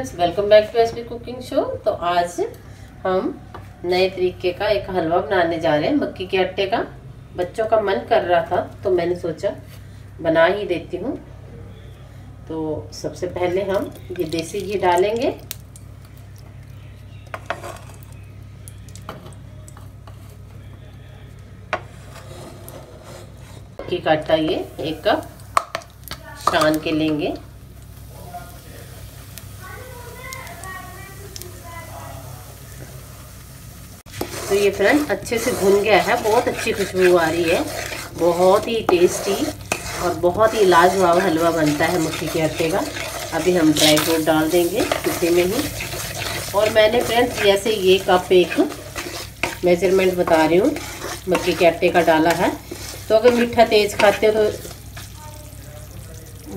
Friends welcome back to S cooking show तो आज हम नए तरीके का एक हलवा बनाने जा रहे हैं, मक्की के आटे का। बच्चों का मन कर रहा था तो मैंने सोचा बना ही देती हूँ। तो सबसे पहले हम ये देसी घी डालेंगे। मक्की का आटा ये एक कप छान के लेंगे। तो ये फ्रेंड अच्छे से भुन गया है। बहुत अच्छी खुशबू आ रही है। बहुत ही टेस्टी और बहुत ही लाजवाब हलवा बनता है मक्की के आटे का। अभी हम ड्राई फ्रूट डाल देंगे इसी में ही। और मैंने फ्रेंड्स जैसे ये कप एक मेज़रमेंट बता रही हूँ मक्की के आटे का डाला है। तो अगर मीठा तेज़ खाते हो तो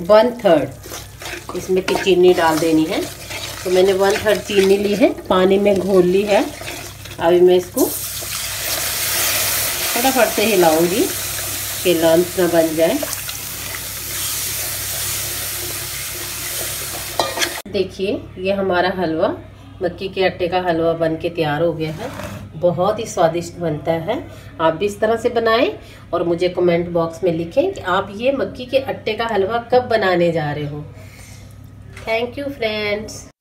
वन थर्ड इसमें की चीनी डाल देनी है। तो मैंने वन थर्ड चीनी ली है, पानी में घोल ली है। अभी मैं इसको फटाफट से हिलाऊँगी कि लंच ना बन जाए। देखिए, ये हमारा हलवा, मक्की के आटे का हलवा बन के तैयार हो गया है। बहुत ही स्वादिष्ट बनता है। आप भी इस तरह से बनाएँ और मुझे कमेंट बॉक्स में लिखें कि आप ये मक्की के आटे का हलवा कब बनाने जा रहे हो। Thank you friends